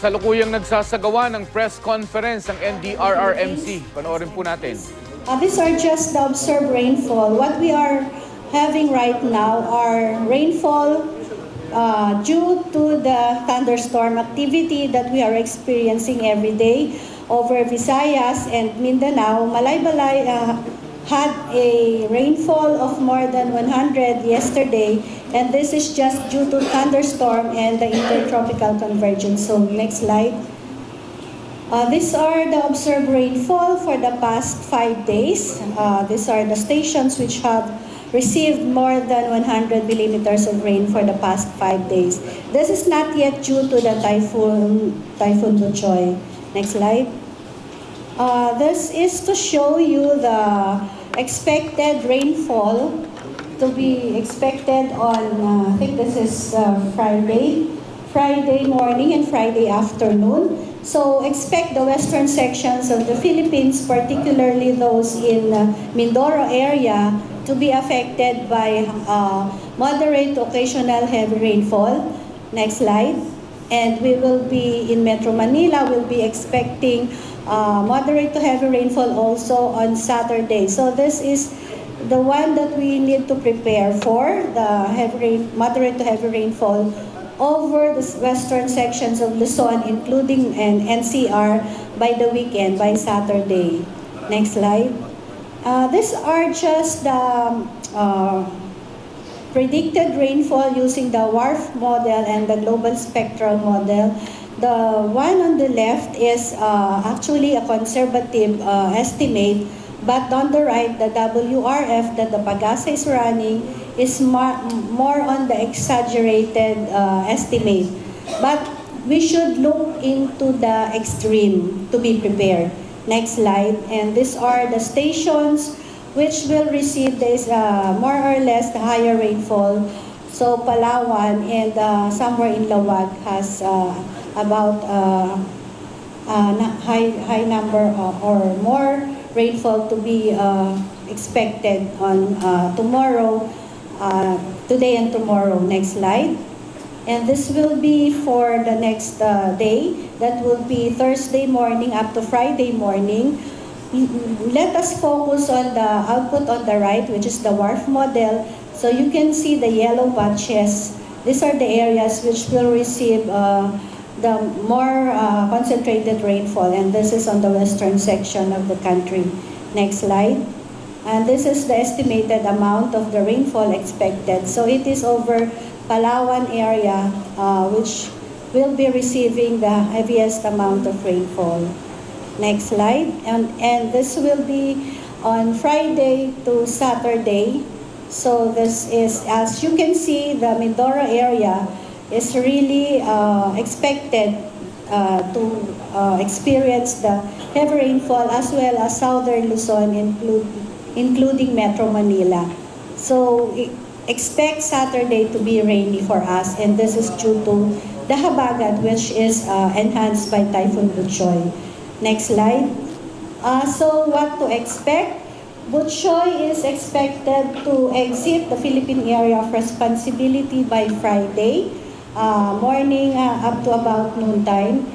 Kasalukuyang nagsasagawa ng press conference ang NDRRMC. Panoorin po natin. Uh, these are just the observed rainfall. What we are having right now are rainfall uh, due to the thunderstorm activity that we are experiencing every day over Visayas and Mindanao. Malaybalay uh, had a rainfall of more than 100 yesterday, and this is just due to thunderstorm and the intertropical convergence. So next slide. Uh, these are the observed rainfall for the past five days. Uh, these are the stations which have received more than 100 millimeters of rain for the past five days. This is not yet due to the typhoon, Typhoon Butchoy. Next slide. Uh, this is to show you the expected rainfall to be expected on, uh, I think this is uh, Friday, Friday morning and Friday afternoon. So expect the western sections of the Philippines, particularly those in uh, Mindoro area, to be affected by uh, moderate occasional heavy rainfall. Next slide. And we will be in Metro Manila, we'll be expecting uh, moderate to heavy rainfall also on Saturday. So this is the one that we need to prepare for, the heavy rain, moderate to heavy rainfall over the western sections of Luzon, including an NCR, by the weekend, by Saturday. Next slide. Uh, these are just the uh, predicted rainfall using the WRF model and the global spectral model. The one on the left is uh, actually a conservative uh, estimate, but on the right, the WRF that the Pagasa is running is more, on the exaggerated uh, estimate. But we should look into the extreme to be prepared. Next slide. And these are the stations which will receive this uh, more or less the higher rainfall. So Palawan and uh, somewhere in Lawag has uh, about uh, uh, high, high number uh, or more rainfall to be uh, expected on uh, tomorrow, uh, today and tomorrow. Next slide. And this will be for the next uh, day. That will be Thursday morning up to Friday morning. Let us focus on the output on the right, which is the WRF model. So you can see the yellow patches. These are the areas which will receive uh, the more uh, concentrated rainfall, and this is on the western section of the country. Next slide. And this is the estimated amount of the rainfall expected. So it is over Palawan area, uh, which will be receiving the heaviest amount of rainfall. Next slide. And, and this will be on Friday to Saturday. So this is, as you can see, the Mindoro area is really uh, expected uh, to uh, experience the heavy rainfall as well as southern Luzon, include, including Metro Manila. So expect Saturday to be rainy for us, and this is due to the Habagat, which is uh, enhanced by Typhoon Butchoy. Next slide. Uh, so what to expect? Butchoy is expected to exit the Philippine area of responsibility by Friday uh, morning uh, up to about noontime.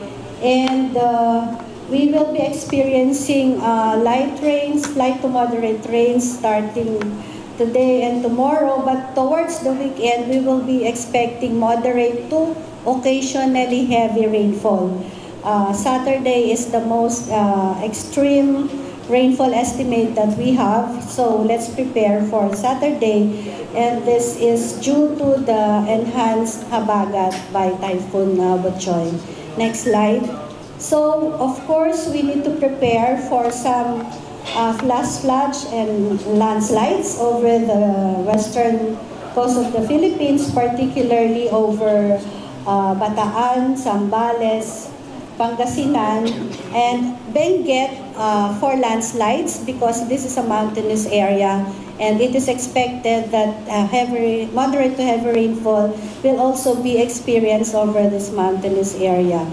And uh, we will be experiencing uh, light rains, light to moderate rains starting today and tomorrow, but towards the weekend, we will be expecting moderate to occasionally heavy rainfall. Uh, Saturday is the most uh, extreme rainfall estimate that we have. So let's prepare for Saturday. And this is due to the enhanced habagat by Typhoon uh, Butchoy. Next slide. So, of course, we need to prepare for some uh, flash floods and landslides over the western coast of the Philippines, particularly over uh, Bataan, Zambales, Pangasinan, and Benguet uh, for landslides because this is a mountainous area and it is expected that uh, heavy, moderate to heavy rainfall will also be experienced over this mountainous area.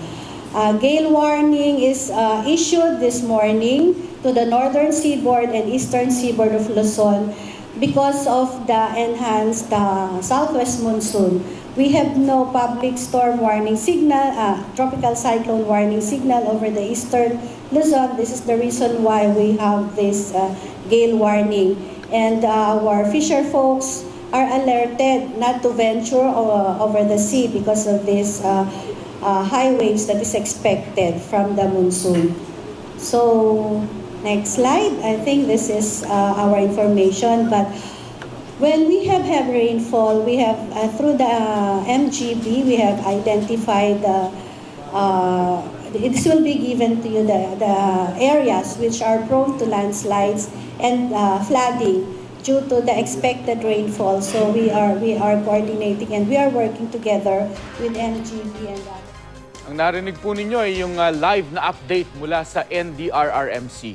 Uh, gale warning is uh, issued this morning to the northern seaboard and eastern seaboard of Luzon because of the enhanced uh, southwest monsoon. We have no public storm warning signal, uh, tropical cyclone warning signal over the eastern Luzon. This is the reason why we have this uh, gale warning. And uh, our fisher folks are alerted not to venture o- over the sea because of this uh, uh, high waves that is expected from the monsoon. So, next slide. I think this is uh, our information, but when we have heavy rainfall, we have, uh, through the uh, MGB, we have identified the, uh, this will be given to you the, the areas which are prone to landslides and uh, flooding due to the expected rainfall. So we are, we are coordinating and we are working together with MGB and others. Ang narinig po ninyo ay yung ah, live na update mula sa NDRRMC.